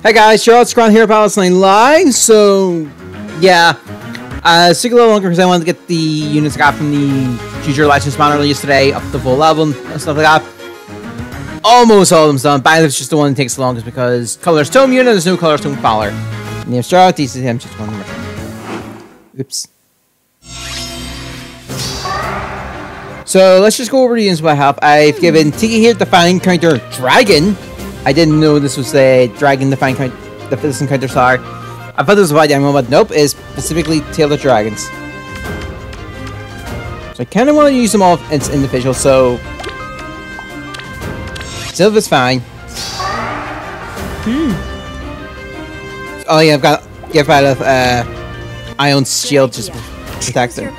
Hey guys, Charlotte Scron here, Palace Palestine Live. So, yeah, uh, stick a little longer because I wanted to get the units I got from the Future Witness banner release today up to full level and stuff like that. Almost all of them's done. Byleth's just the one that takes the longest because Color's Tome unit, there's no Color's Tome Fowler. Name Charlotte, DCM, just one more. Oops. So let's just go over the units I have. I've given Tiki here Define Counter Dragon. I didn't know this was a Dragon Define Counter, the Citizen Counter Star. I thought this was White Diamond, but nope, it's specifically Tail of Dragons. So I kind of want to use them all as individual, so... Silver's fine. Hmm. Oh yeah, I've got... Get rid of, uh... Iote's Shield just protects Your it.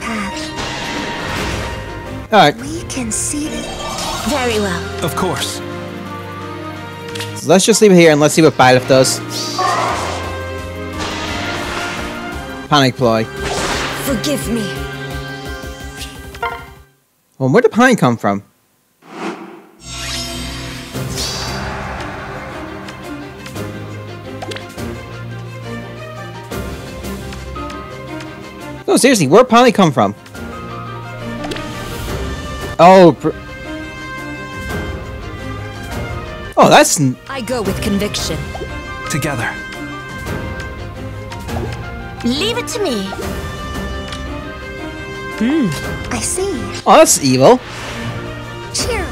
Alright, We can see it. Very well. Of course. So let's just leave it here and let's see what Byleth does. Panic Ploy. Forgive me. Well, where did Pine come from? No, seriously, where did Pine come from? Oh, oh, that's n- I go with conviction. Together. Leave it to me. Hmm. I see. oh, that's evil. Cheer.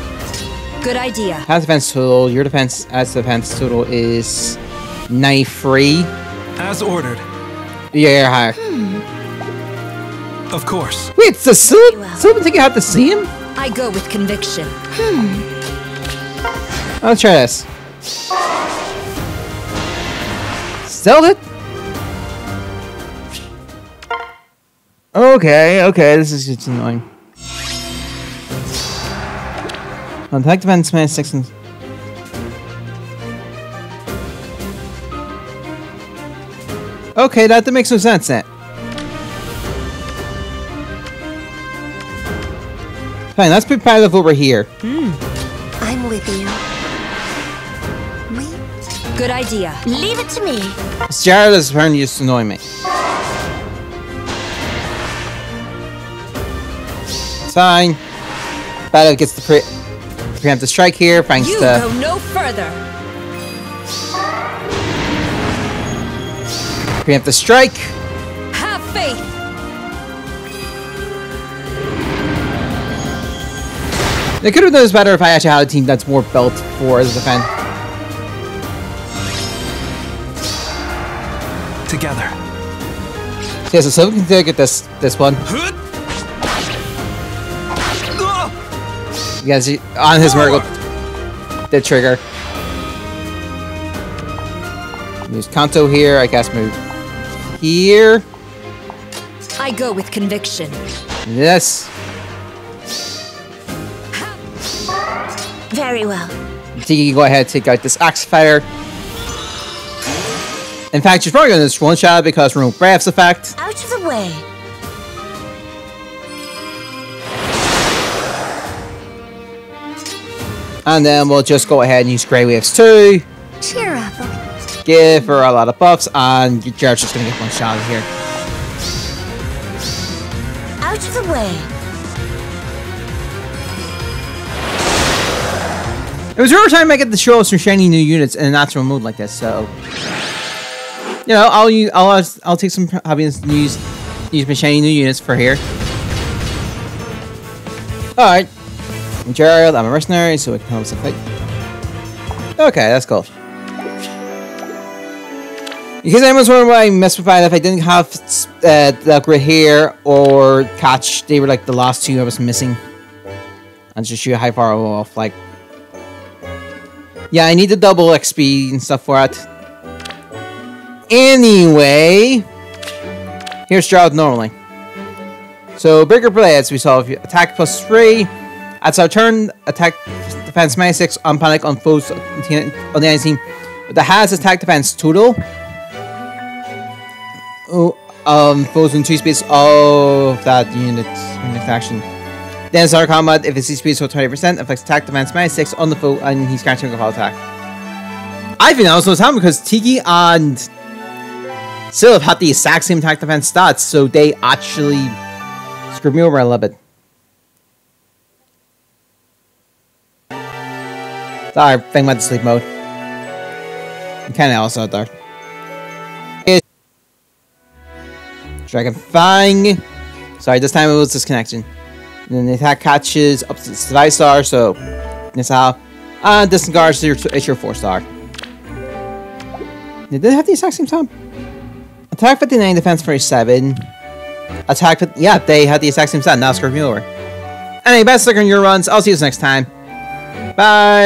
Good idea. Has defense total. Your defense as defense total is 93. As ordered. Yeah, you're higher. Of course. Wait, so Sil- well. Sylvan think I have to see him? I go with conviction. Let's try this. It? Okay, okay, this is just annoying. Attack defense minus six and Okay, that, that makes no sense then. Fine, let's put Pilot over here. Hmm. I'm with you. Good idea. Leave it to me. Jeralt is apparently just annoying me. It's fine. Battle gets the pre preemptive strike here, thanks You to go no further. preemptive strike. Have faith. They could have done this better if I actually had a team that's more built for the defense. Together. Yeah, so Silver can take it this this one. You guys see- on his Miracle the trigger. Use Canto here, I guess move here. I go with conviction. Yes. Very well. Tiki can go ahead and take out this Axe Fire. In fact, she's probably going to just one shot because remove Breath's effect. Out of the way. And then we'll just go ahead and use Grey Waves too. Cheer up. Give her a lot of buffs, and Jeralt's just going to get one shot here. Out of the way. It was the first time I get to show some shiny new units in a natural mood like this, so you know, I'll use, I'll I'll take some happiness and use shiny new units for here. All right, I'm Jeralt. I'm a mercenary, so we can help us fight. Okay, that's cool. Because anyone's wondering why I messed with Violet, if I didn't have uh, the grid here or catch, they were like the last two I was missing. And just shoot how far off, like yeah, I need the double XP and stuff for it. Anyway, here's Jeralt normally. So, bigger blades, we saw if you attack plus 3. At our turn, attack defense minus 6 on panic on foes on the enemy team. That has attack defense total. Oh, um, foes in 2 speeds of that unit, unit action. Then start combat if his speed is 20%, affects attack defense minus 6 on the foe and he's catching a fall attack. I think that was what's happening because Tiki and Sylph had the exact same attack defense stats, so they actually screwed me over a little bit. Sorry, think about the sleep mode. I'm kind of also out there. Dragon Fang. Sorry, this time it was disconnection. And then the attack catches up to the five star, so this how. And disregards it's your four star. Did they have the exact same time? Attack 59, defense 47. Attack, yeah, they had the exact same stat. Now screw me over. Anyway, best luck on your runs. I'll see you next time. Bye.